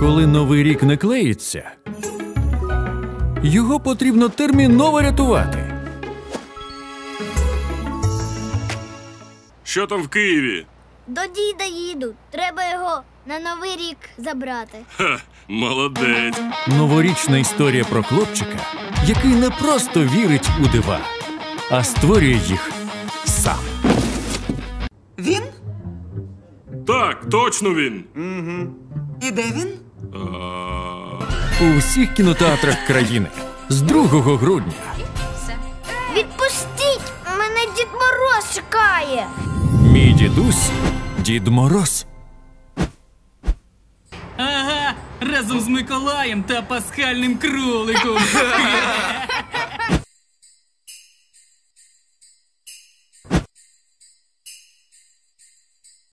Коли новий рік не клеїться, його потрібно терміново рятувати. Що там в Києві? До діда їду. Треба його на новий рік забрати. Ха, молодець. Новорічна історія про хлопчика, який не просто вірить у дива, а створює їх сам. Він? Так, точно він. І де він? У всіх кінотеатрах країни з 2 грудня. Відпустіть! Мене Дід Мороз чекає. Мій дідусь Дід Мороз. Ага, разом з Миколаєм та пасхальним кроликом.